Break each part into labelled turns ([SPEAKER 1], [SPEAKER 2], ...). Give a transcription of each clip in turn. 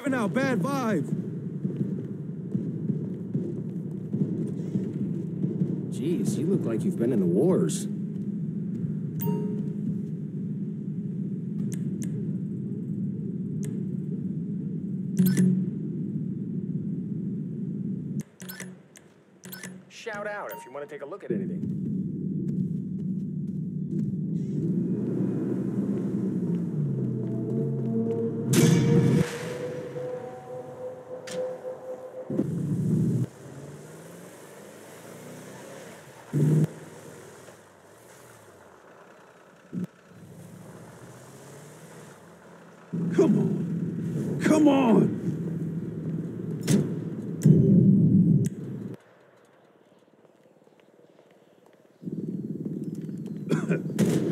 [SPEAKER 1] You're giving out bad vibes.
[SPEAKER 2] Jeez, you look like you've been in the wars.
[SPEAKER 3] Shout out if you want to take a look at anything.
[SPEAKER 1] Come on. Come on.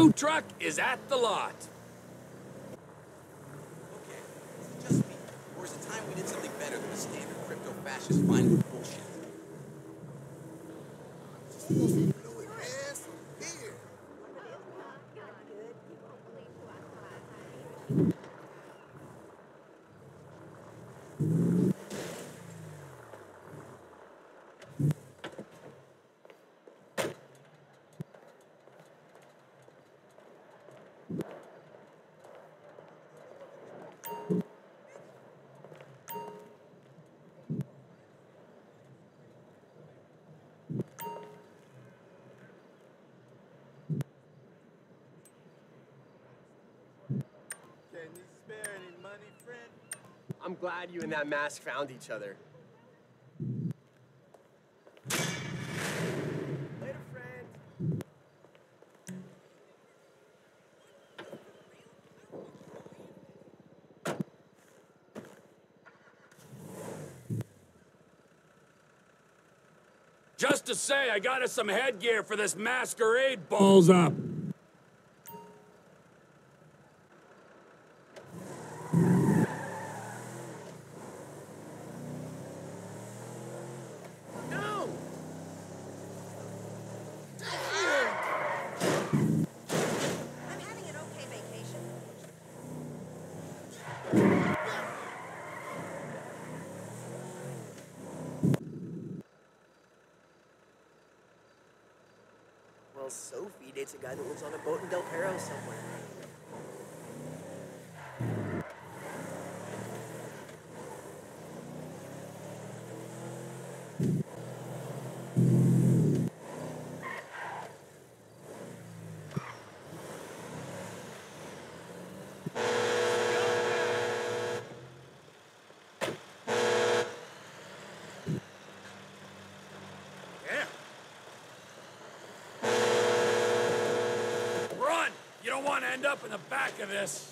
[SPEAKER 4] Tow truck is at the lot.
[SPEAKER 5] Okay, is it just me? Or is it time we did something better than a standard crypto-fascist fine with bullshit?
[SPEAKER 3] I'm glad you and that mask found each other. Later, friend.
[SPEAKER 4] Just to say, I got us some headgear for this masquerade balls up.
[SPEAKER 3] No!
[SPEAKER 6] I'm having an okay vacation.
[SPEAKER 7] Well, Sophie dates a guy that lives on a boat in Del Perro somewhere.
[SPEAKER 4] Yeah. Run! You don't want to end up in the back of this.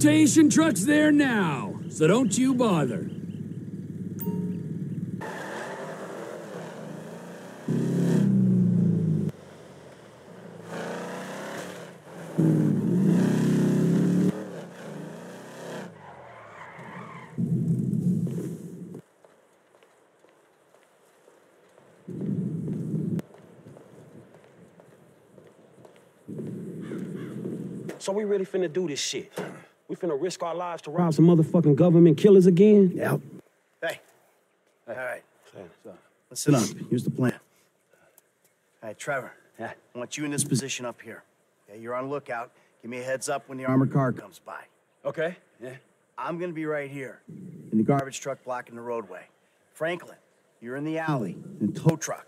[SPEAKER 8] Sanitation truck's there now, so don't you bother.
[SPEAKER 9] So we really finna do this shit. We finna risk our lives to rob some motherfucking government killers again?
[SPEAKER 10] Yep. Hey. All right. So, listen up. Here's the plan. All right, Trevor.
[SPEAKER 9] Yeah.
[SPEAKER 10] I want you in this position up here. Okay, you're on lookout. Give me a heads up when the armored car comes by.
[SPEAKER 9] Okay. Yeah.
[SPEAKER 10] I'm gonna be right here in the garbage truck blocking the roadway. Franklin, you're in the alley in a tow truck.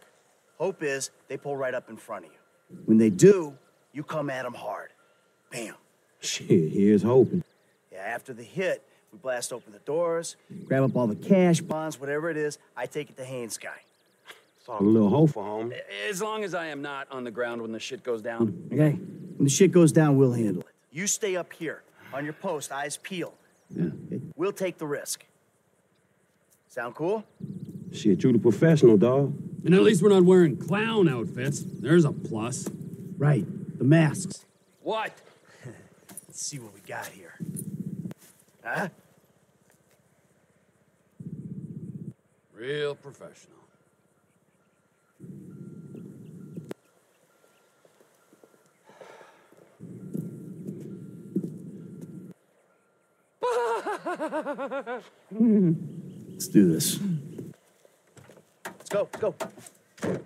[SPEAKER 10] Hope is they pull right up in front of you. When they do, you come at them hard. Bam.
[SPEAKER 9] Shit, here's hoping.
[SPEAKER 10] Yeah, after the hit, we blast open the doors, grab up all the cash, bonds, whatever it is. I take it to Haines guy.
[SPEAKER 9] It's all a little hopeful, home.
[SPEAKER 11] As long as I am not on the ground when the shit goes down.
[SPEAKER 10] Okay? When the shit goes down, we'll handle it. You stay up here on your post, eyes peeled.
[SPEAKER 9] Yeah.
[SPEAKER 10] We'll take the risk. Sound cool?
[SPEAKER 9] Shit, you the professional, dog.
[SPEAKER 8] And at least we're not wearing clown outfits. There's a plus.
[SPEAKER 10] Right. The masks.
[SPEAKER 11] What?
[SPEAKER 10] Let's see what we got here. Huh?
[SPEAKER 8] Real professional. Hmm.
[SPEAKER 10] Let's do this. Let's go. Let's go.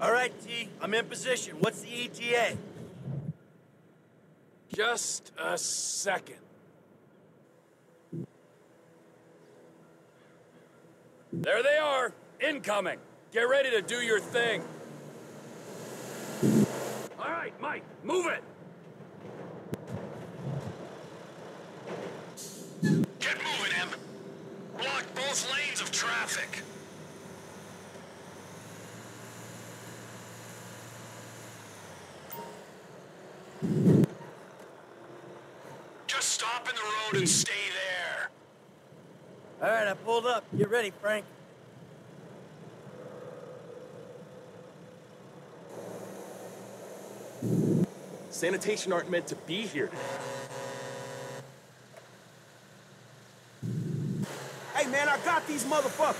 [SPEAKER 10] All right, T. I'm in position. What's the ETA?
[SPEAKER 8] Just a second. There they are, incoming. Get ready to do your thing. All right, Mike, move it.
[SPEAKER 12] Traffic. Just stop in the road and stay there.
[SPEAKER 10] All right, I pulled up. Get ready, Frank.
[SPEAKER 3] Sanitation aren't meant to be here.
[SPEAKER 9] Hey, man, I got these motherfuckers.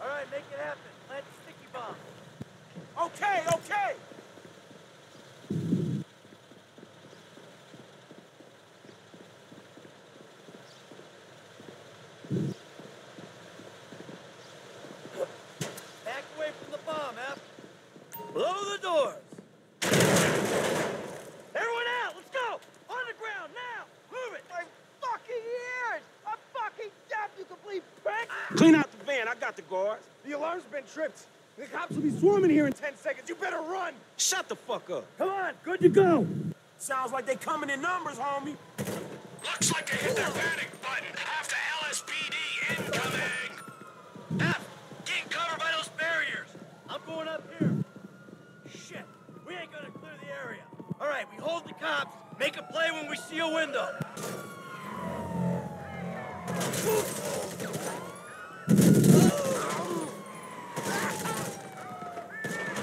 [SPEAKER 10] All right, make it happen. Plant the sticky bomb.
[SPEAKER 9] Okay, okay.
[SPEAKER 10] Back away from the bomb, F. Blow the doors. Everyone out. Let's go. On the ground now. Move it.
[SPEAKER 13] My fucking ears! I'm fucking deaf, you complete prick!
[SPEAKER 9] Clean out the van. I got the guards.
[SPEAKER 13] The alarm's been tripped. The cops will be swarming here in 10 seconds. You better run!
[SPEAKER 9] Shut the fuck up.
[SPEAKER 10] Come on. Good to go.
[SPEAKER 9] Sounds like they coming in numbers, homie.
[SPEAKER 12] Looks like they hit their panic
[SPEAKER 10] Hold the cops. Make a play when we see a window.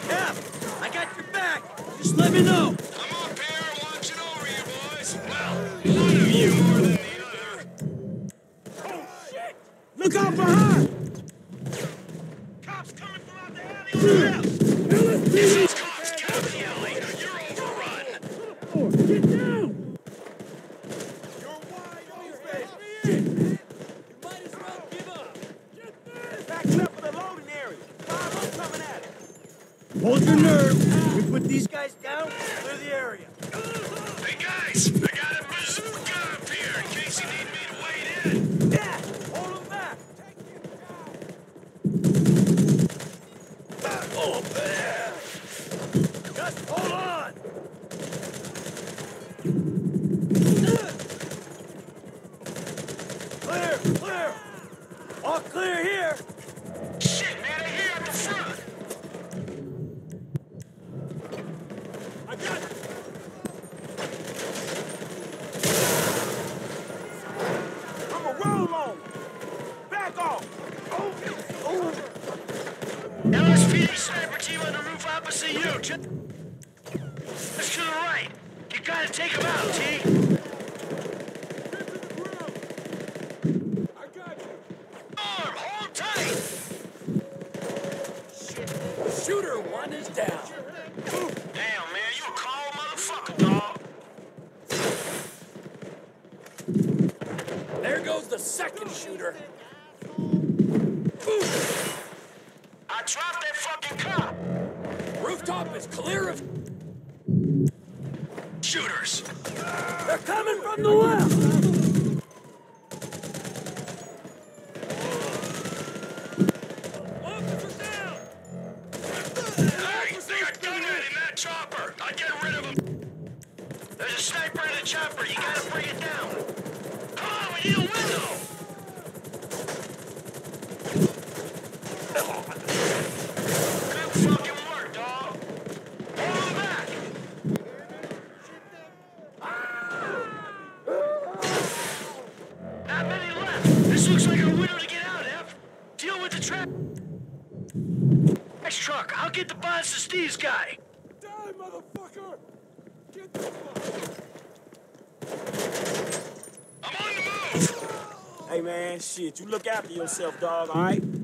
[SPEAKER 12] Cap, I
[SPEAKER 2] got your
[SPEAKER 13] back. Just let me know.
[SPEAKER 10] Hold your nerve. We put these guys down, clear the area.
[SPEAKER 12] Hey guys, I got a bazooka up here in case you need me to wade in.
[SPEAKER 13] Yeah, hold them back.
[SPEAKER 12] Oh man!
[SPEAKER 13] Just hold on. Clear, clear. All clear here.
[SPEAKER 8] Shooter one is down.
[SPEAKER 12] Damn, man, you a cold motherfucker, dog.
[SPEAKER 8] There goes the second shooter.
[SPEAKER 12] I dropped that fucking cop.
[SPEAKER 8] Rooftop is clear of.
[SPEAKER 12] Shooters.
[SPEAKER 13] They're coming from the left.
[SPEAKER 12] Chopper. I get rid of them. There's a sniper in the chopper. You gotta bring it down. Come on, we need a window. Him ah! left. This looks like a window to get out, F. Deal with the trap. Next truck. I'll get the bonds to Steve's guy.
[SPEAKER 13] Die, motherfucker. Get the fuck.
[SPEAKER 12] I'm on the move.
[SPEAKER 13] Hey, man, shit. You look after yourself, dog, all right?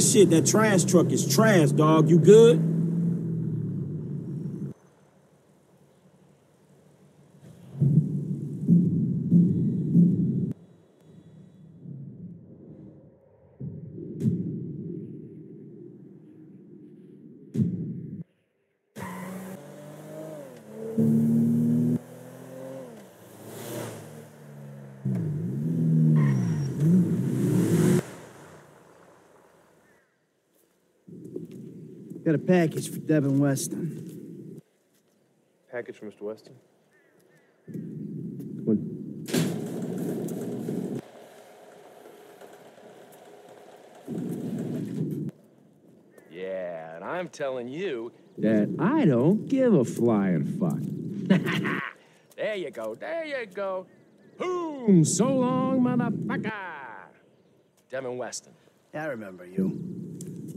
[SPEAKER 2] Man, shit, that trash truck is trash, dog. You good?
[SPEAKER 10] Got a package for Devin Weston.
[SPEAKER 3] Package for Mr. Weston?
[SPEAKER 11] Yeah, and I'm telling you,
[SPEAKER 4] That I don't give a flying fuck.
[SPEAKER 11] there you go, there you go.
[SPEAKER 4] Boom! So long, motherfucker!
[SPEAKER 11] Devin Weston.
[SPEAKER 10] I remember you.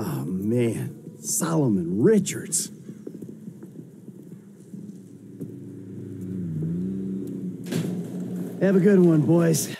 [SPEAKER 10] Oh, man. Solomon Richards. Have a good one, boys.